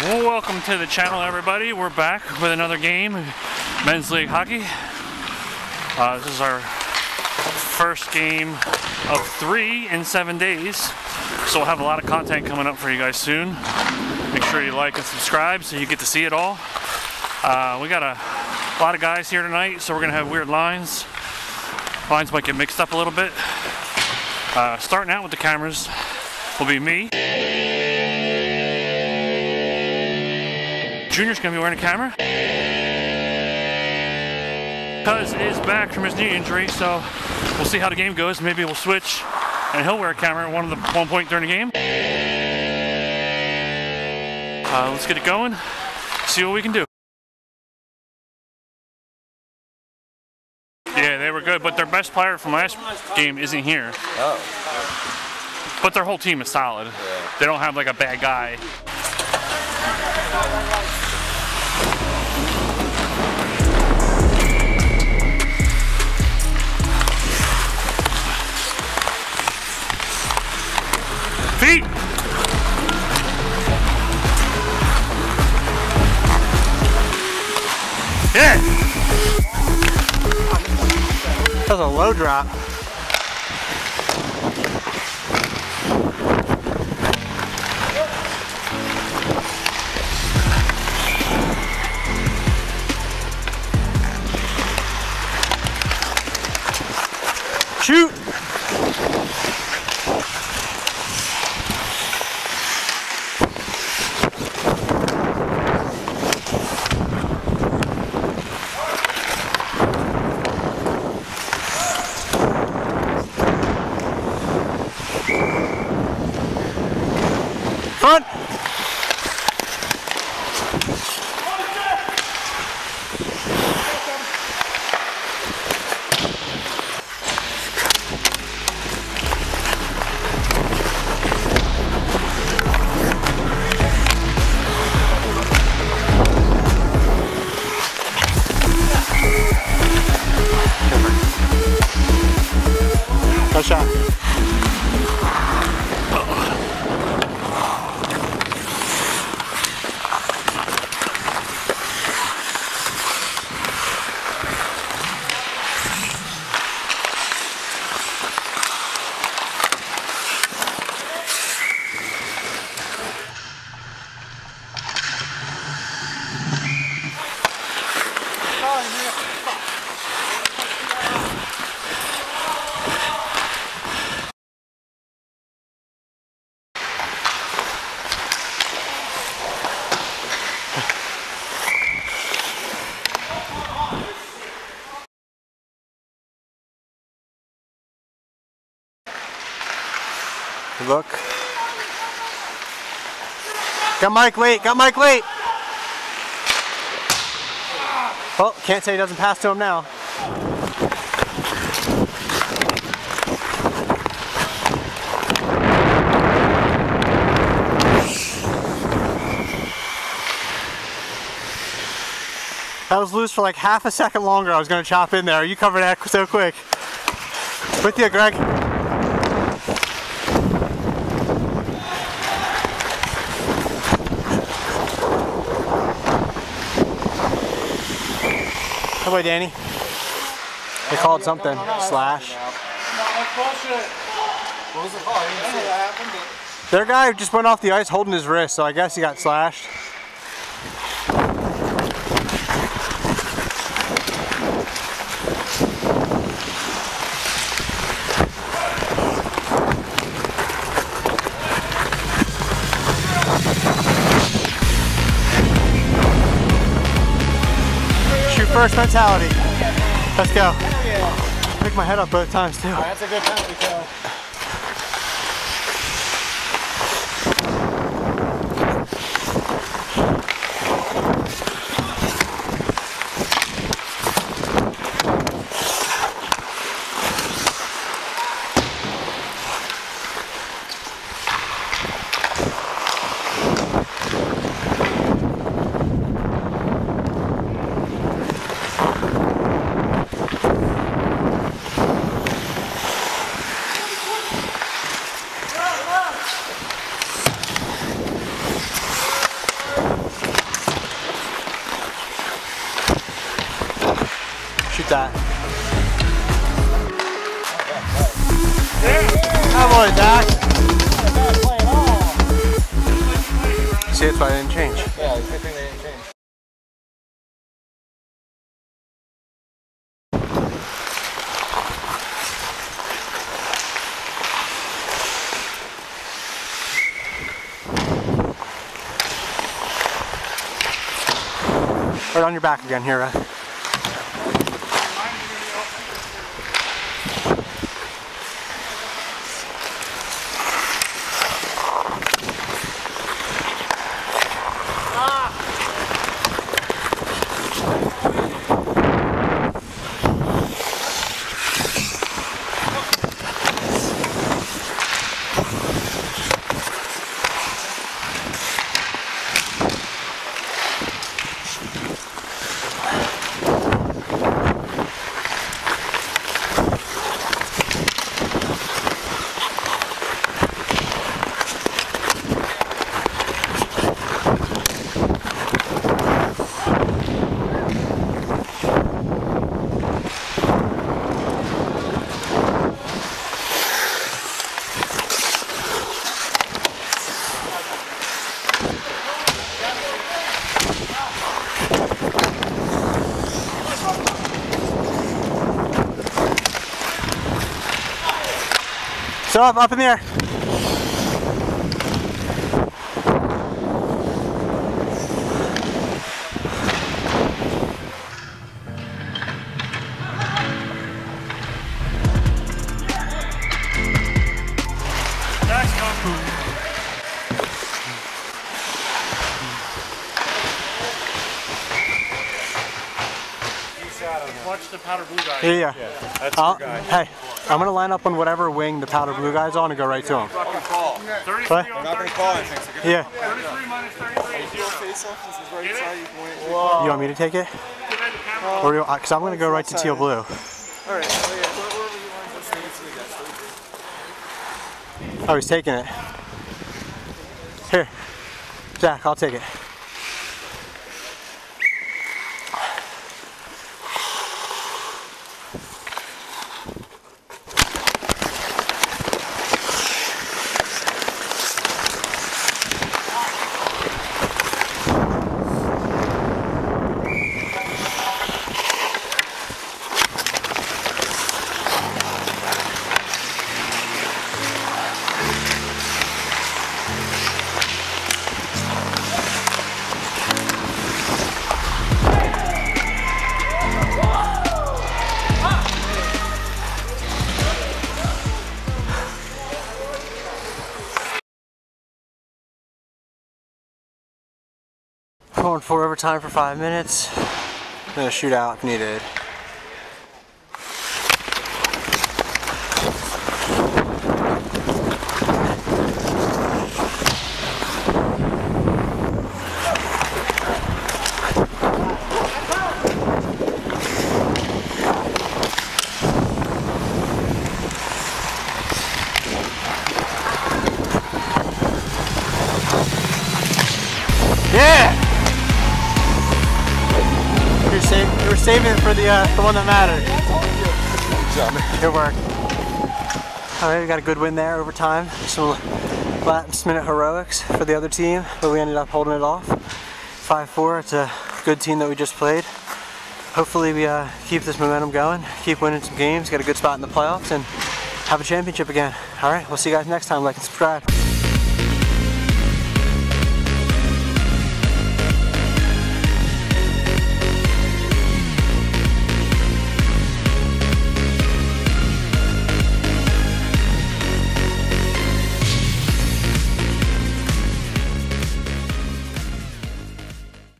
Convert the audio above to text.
Welcome to the channel, everybody. We're back with another game, men's league hockey. Uh, this is our first game of three in seven days, so we'll have a lot of content coming up for you guys soon. Make sure you like and subscribe so you get to see it all. Uh, we got a lot of guys here tonight, so we're gonna have weird lines. Lines might get mixed up a little bit. Uh, starting out with the cameras will be me. Junior's gonna be wearing a camera. Cuz is back from his knee injury, so we'll see how the game goes. Maybe we'll switch and he'll wear a camera at one of the one point during the game. Uh, let's get it going. See what we can do. Yeah, they were good, but their best player from last game isn't here. Oh. But their whole team is solid. Yeah. They don't have like a bad guy. Feet! Yeah! That was a low drop. Nice Look. Got Mike late. Got Mike late. Well, can't say he doesn't pass to him now. That was loose for like half a second longer. I was to chop in there. You covered that so quick. With you, Greg. About Danny? They called something. Slash. What was the call? I didn't see what happened. Their guy just went off the ice holding his wrist, so I guess he got slashed. First mentality. Let's go. Pick my head up both times too. That's a good penalty kill. Keep that. Come on, Zach. See, that's why I didn't change. Yeah, I think they didn't change. Right on your back again here, uh. So up, in the air. Watch the powder blue guy. Yeah, yeah. That's I'll- the guy. Hey, I'm gonna line up on whatever wing the powder blue guy's on and go right to him. Fucking call. 33 What? on Not gonna call anything. So Yeah. 33 minus 33 is zero. face off. This is right Get it? side. You want me to take it? Get ready to camera. Or you, cause I'm gonna go right to teal blue. All right. Oh yeah. Wherever you want. Just take it to the guy. Oh, he's taking it. Here. Zach, I'll take it. Going for overtime for five minutes. Gonna shoot out if needed. Sa- you were saving it for the uh, the one that mattered. Good work. All right, we got a good win there over time. Some last minute heroics for the other team, but we ended up holding it off. 5-4. It's a good team that we just played. Hopefully, we uh, keep this momentum going, keep winning some games, get a good spot in the playoffs, and have a championship again. All right, we'll see you guys next time. Like and subscribe.